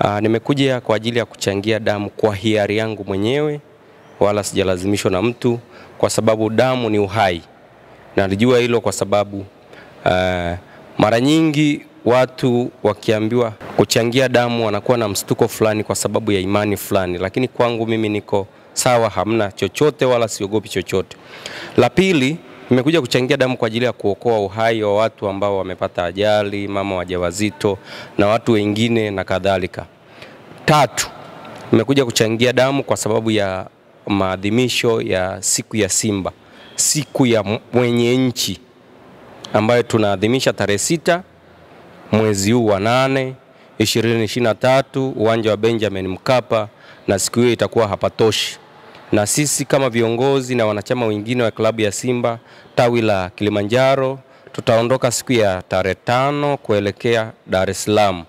Aa, nimekuja kwa ajili ya kuchangia damu kwa hiari yangu mwenyewe, wala sijalazimishwa na mtu, kwa sababu damu ni uhai. Nalijua hilo kwa sababu uh, mara nyingi watu wakiambiwa kuchangia damu wanakuwa na mshtuko fulani kwa sababu ya imani fulani, lakini kwangu mimi niko sawa, hamna chochote wala siogopi chochote. La pili, nimekuja kuchangia damu kwa ajili ya kuokoa uhai wa watu ambao wamepata ajali, mama wajawazito na watu wengine na kadhalika. Tatu, nimekuja kuchangia damu kwa sababu ya maadhimisho ya siku ya Simba, siku ya mwenye nchi ambayo tunaadhimisha tarehe sita mwezi huu wa nane 2023 uwanja wa Benjamin Mkapa, na siku hiyo itakuwa hapatoshi, na sisi kama viongozi na wanachama wengine wa klabu ya Simba tawi la Kilimanjaro tutaondoka siku ya tarehe tano kuelekea Dar es Salaam,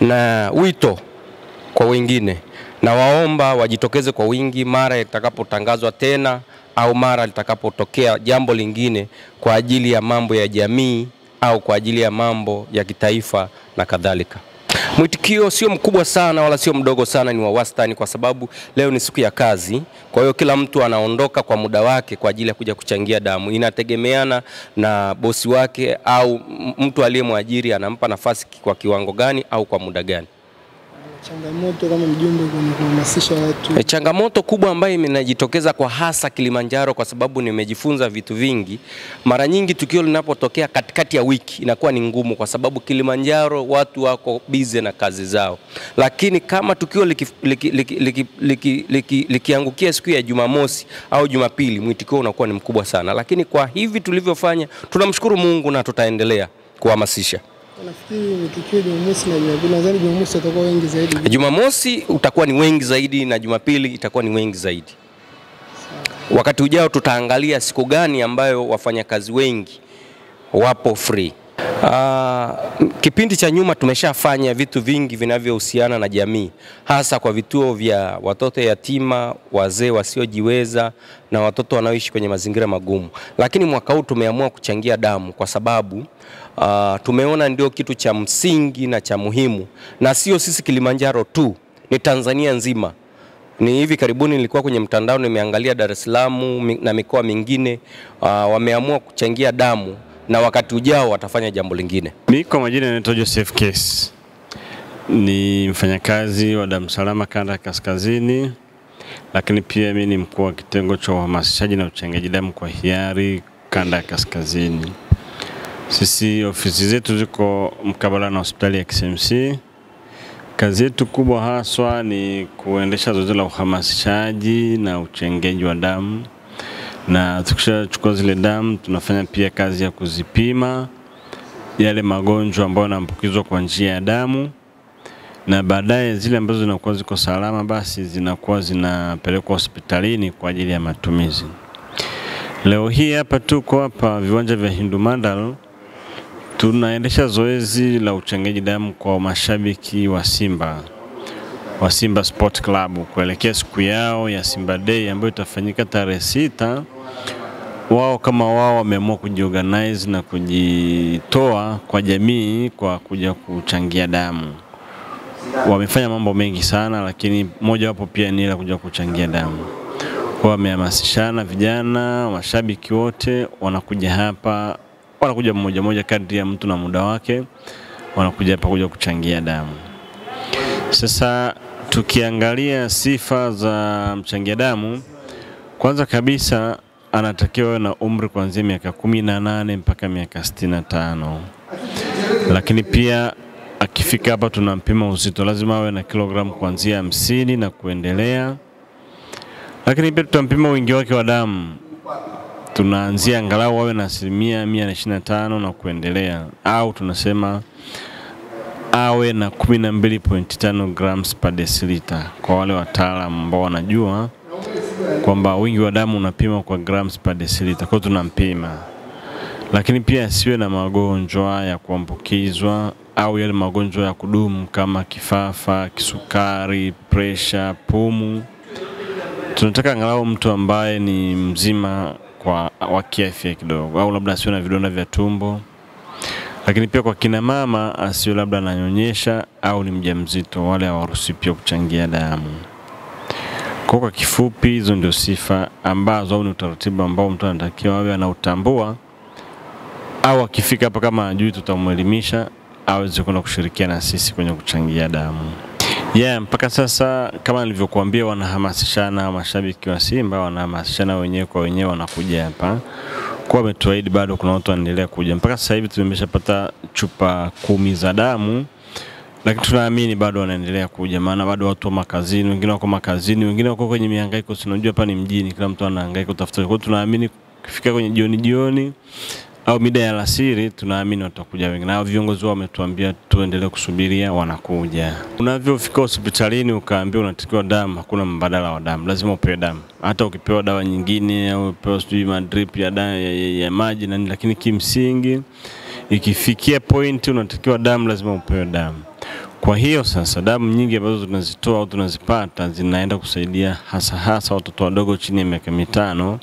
na wito kwa wengine na waomba wajitokeze kwa wingi mara itakapotangazwa tena au mara litakapotokea jambo lingine kwa ajili ya mambo ya jamii au kwa ajili ya mambo ya kitaifa na kadhalika. Mwitikio sio mkubwa sana wala sio mdogo sana, ni wa wastani, kwa sababu leo ni siku ya kazi. Kwa hiyo kila mtu anaondoka kwa muda wake kwa ajili ya kuja kuchangia damu. Inategemeana na bosi wake au mtu aliyemwajiri anampa nafasi kwa kiwango gani au kwa muda gani. Changamoto kama mjumbe kwenye kuhamasisha watu. E, changamoto kubwa ambayo imenajitokeza kwa hasa Kilimanjaro, kwa sababu nimejifunza vitu vingi. Mara nyingi tukio linapotokea katikati ya wiki inakuwa ni ngumu, kwa sababu Kilimanjaro watu wako bize na kazi zao, lakini kama tukio likiangukia liki, liki, liki, liki, siku ya Jumamosi au Jumapili, mwitikio unakuwa ni mkubwa sana, lakini kwa hivi tulivyofanya, tunamshukuru Mungu na tutaendelea kuhamasisha. Jumamosi. Jumamosi utakuwa ni wengi zaidi na Jumapili itakuwa ni wengi zaidi. Wakati ujao tutaangalia siku gani ambayo wafanyakazi wengi wapo free. Uh, kipindi cha nyuma tumeshafanya vitu vingi vinavyohusiana na jamii, hasa kwa vituo vya watoto yatima, wazee wasiojiweza na watoto wanaoishi kwenye mazingira magumu, lakini mwaka huu tumeamua kuchangia damu kwa sababu uh, tumeona ndio kitu cha msingi na cha muhimu, na sio sisi Kilimanjaro tu, ni Tanzania nzima. Ni hivi karibuni nilikuwa kwenye mtandao nimeangalia Dar es Salaam na mikoa mingine uh, wameamua kuchangia damu na wakati ujao watafanya jambo lingine. Mi kwa majina naitwa Joseph Case, ni mfanyakazi wa damu salama kanda ya kaskazini, lakini pia mi ni mkuu wa kitengo cha uhamasishaji na uchangiaji damu kwa hiari kanda ya kaskazini. Sisi ofisi zetu ziko mkabala na hospitali ya KCMC. Kazi yetu kubwa haswa ni kuendesha zoezi la uhamasishaji na uchangiaji wa damu na tukishachukua zile damu tunafanya pia kazi ya kuzipima yale magonjwa ambayo yanaambukizwa kwa njia ya damu, na baadaye zile ambazo zinakuwa ziko salama, basi zinakuwa zinapelekwa hospitalini kwa ajili ya matumizi. Leo hii hapa tuko hapa viwanja vya Hindu Mandal, tunaendesha zoezi la uchangaji damu kwa mashabiki wa Simba wa Simba Sport Club kuelekea siku yao ya Simba Day ambayo itafanyika tarehe sita. Wao kama wao wameamua kujiorganize na kujitoa kwa jamii kwa kuja kuchangia damu. Wamefanya mambo mengi sana, lakini moja wapo pia ni la kuja kuchangia damu. Kwa wamehamasishana, vijana, mashabiki wote wanakuja hapa, wanakuja mmoja mmoja kadri ya mtu na muda wake, wanakuja hapa kuja kuchangia damu. Sasa tukiangalia sifa za mchangia damu, kwanza kabisa anatakiwa na umri kuanzia miaka kumi na nane mpaka miaka sitini na tano. Lakini pia akifika hapa tunampima uzito, lazima awe na kilogramu kuanzia hamsini na kuendelea, lakini pia tutampima wingi wake wa damu, tunaanzia angalau awe na asilimia mia na ishirini na tano na kuendelea, au tunasema awe na 12.5 grams per deciliter kwa wale wataalamu ambao wanajua kwamba wingi wa damu unapima kwa grams per deciliter, kwa tunampima. Lakini pia asiwe na magonjwa ya kuambukizwa au yale magonjwa ya kudumu kama kifafa, kisukari, presha, pumu. Tunataka angalau mtu ambaye ni mzima kwa wa kiafya kidogo, au labda asiwe na vidonda vya tumbo Lakini pia kwa kina mama asiwe labda ananyonyesha au ni mjamzito, wale hawaruhusi pia kuchangia damu. Kwa kwa kifupi, hizo ndio sifa ambazo au ni utaratibu ambao mtu anatakiwa awe anautambua, au akifika hapa kama ajui, tutamwelimisha aweze kwenda kushirikiana na sisi kwenye kuchangia damu. Yeah, mpaka sasa kama nilivyokuambia, wanahamasishana mashabiki wa Simba, wanahamasishana wenyewe kwa wenyewe, wanakuja hapa kwa wametuahidi, bado kuna watu wanaendelea kuja. Mpaka sasa hivi tumeshapata chupa kumi za damu, lakini tunaamini bado wanaendelea kuja, maana bado watu wa makazini, wengine wako makazini, wengine wako kwenye mihangaiko. Si unajua hapa ni mjini, kila mtu anahangaika kutafuta. Kwa hiyo tunaamini kufika kwenye jioni jioni au mida ya alasiri, tunaamini watakuja wengi, na viongozi wao wametuambia tuendelee kusubiria, wanakuja. Unavyofika hospitalini ukaambiwa unatakiwa damu, hakuna mbadala wa damu, lazima upewe damu. Hata ukipewa dawa nyingine au upewa sijui madrip ya, damu, ya, ya, ya maji na lakini kimsingi ikifikia pointi unatakiwa damu, lazima upewe damu. Kwa hiyo sasa damu nyingi ambazo tunazitoa au tunazipata zinaenda kusaidia hasa hasa watoto wadogo chini ya miaka mitano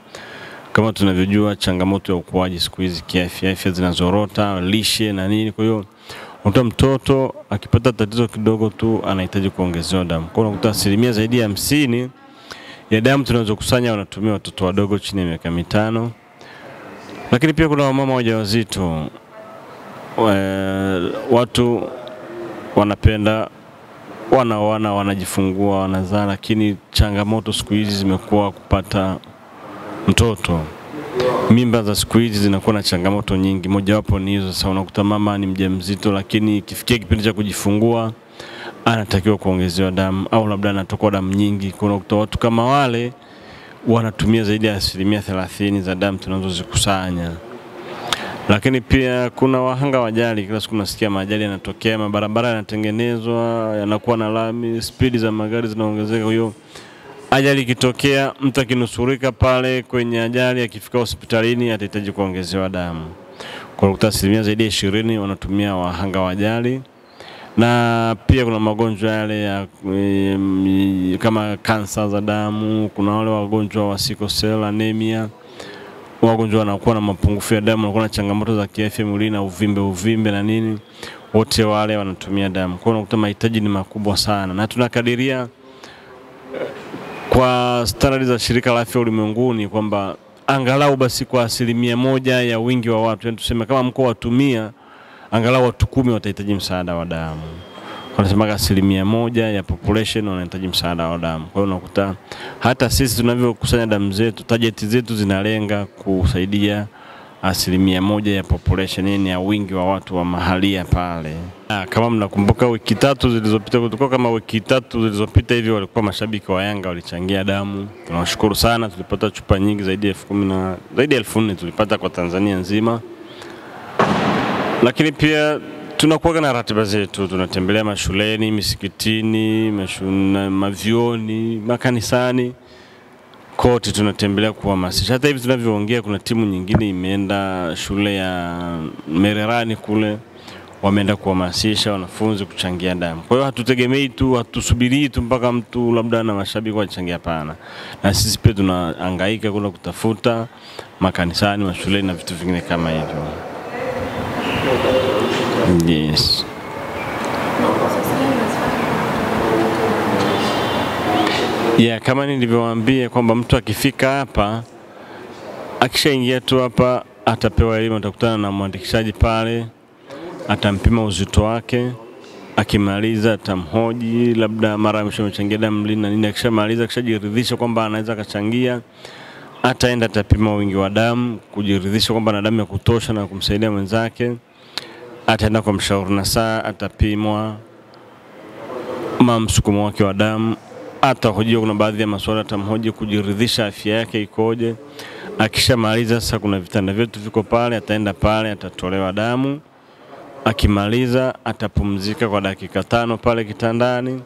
kama tunavyojua changamoto ya ukuaji siku hizi kiafya, afya zinazorota, lishe na nini. Kwa hiyo unakuta mtoto akipata tatizo kidogo tu anahitaji kuongezewa damu. Kwa unakuta asilimia zaidi ya hamsini ya damu tunazokusanya wanatumia watoto wadogo chini ya miaka mitano, lakini pia kuna wamama wajawazito. Watu wanapenda wanaoana, wanajifungua, wanazaa, lakini changamoto siku hizi zimekuwa kupata mtoto. Mimba za siku hizi zinakuwa na changamoto nyingi, mojawapo ni hizo. Sasa unakuta mama ni mjamzito, lakini ikifikia kipindi cha kujifungua anatakiwa kuongezewa damu au labda anatokwa damu nyingi. Kuna unakuta watu kama wale wanatumia zaidi ya asilimia thelathini za damu tunazozikusanya. Lakini pia kuna wahanga wa ajali, kila siku nasikia maajali yanatokea, mabarabara yanatengenezwa, yanakuwa na lami, spidi za magari zinaongezeka, hiyo ajali ikitokea, mtu akinusurika pale kwenye ajali, akifika hospitalini atahitaji kuongezewa damu. Kwa hiyo asilimia zaidi ya ishirini wanatumia wahanga wa ajali, na pia kuna magonjwa yale ya e, kama kansa za damu. Kuna wale wagonjwa wa sickle cell anemia, wagonjwa wanakuwa na mapungufu ya damu, wanakuwa na changamoto za kiafya mwilini na uvimbe uvimbe na nini, wote wale wanatumia damu. Kwa hiyo unakuta mahitaji ni makubwa sana, na tunakadiria kwa standardi za shirika la afya ulimwenguni kwamba angalau basi kwa asilimia moja ya wingi wa watu, yani tuseme kama mkoa watumia angalau watu kumi watahitaji msaada wa damu. Wanasema asilimia moja ya population wanahitaji msaada wa damu. Kwa hiyo unakuta hata sisi tunavyokusanya damu zetu, target zetu zinalenga kusaidia asilimia moja ya population, yani ya wingi wa watu wa mahalia pale. Kama mnakumbuka wiki tatu zilizopita, kulikuwa kama wiki tatu zilizopita hivi, walikuwa mashabiki wa Yanga walichangia damu. Tunawashukuru sana, tulipata chupa nyingi zaidi ya elfu na zaidi ya elfu tulipata kwa Tanzania nzima, lakini pia tunakuwa na ratiba zetu, tunatembelea mashuleni, misikitini, mashuna, mavyoni, makanisani kote tunatembelea kuhamasisha. Hata hivi tunavyoongea, kuna timu nyingine imeenda shule ya Mererani kule, wameenda kuhamasisha wanafunzi kuchangia damu. Kwa hiyo hatutegemei tu, hatusubirii tu mpaka mtu labda na mashabiki wachangia, hapana. Na sisi pia tunahangaika kuna kutafuta makanisani, mashuleni na vitu vingine kama hivyo. Yes. Yeah, kama nilivyowaambia kwamba mtu akifika hapa akishaingia tu hapa atapewa elimu, atakutana na mwandikishaji pale, atampima uzito wake, akimaliza atamhoji labda mara ameshamchangia damu lini na nini. Akishamaliza, akishajiridhisha kwamba anaweza akachangia, ataenda atapima wingi wa damu, kujiridhisha kwamba ana damu ya kutosha na kumsaidia mwenzake. Ataenda kwa mshauri na saa atapimwa ma msukumo wake wa damu atahojiwa. Kuna baadhi ya maswali atamhoji kujiridhisha afya yake ikoje. Akishamaliza sasa, kuna vitanda vyetu viko pale, ataenda pale atatolewa damu. Akimaliza atapumzika kwa dakika tano pale kitandani.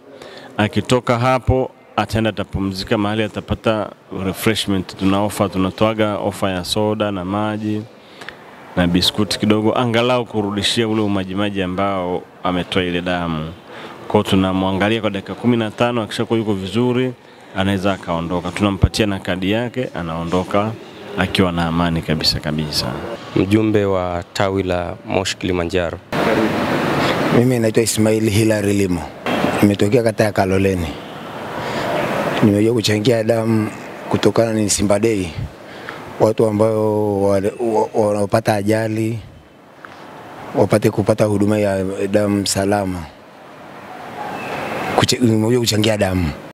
Akitoka hapo ataenda atapumzika mahali, atapata refreshment. Tuna ofa, tunatoaga ofa ya soda na maji na biskuti kidogo, angalau kurudishia ule umajimaji ambao ametoa ile damu kwao tunamwangalia kwa dakika kumi na tano akishakuwa yuko vizuri anaweza akaondoka. Tunampatia na kadi yake, anaondoka akiwa na amani kabisa kabisa. Mjumbe wa tawi la Moshi Kilimanjaro. Mimi naitwa Ismail Hilary Limo, nimetokea kata ya Kaloleni. Nimekuja kuchangia damu kutokana ni Simba Day, watu ambao wanaopata ajali wapate kupata huduma ya damu salama. Kuchangia damu.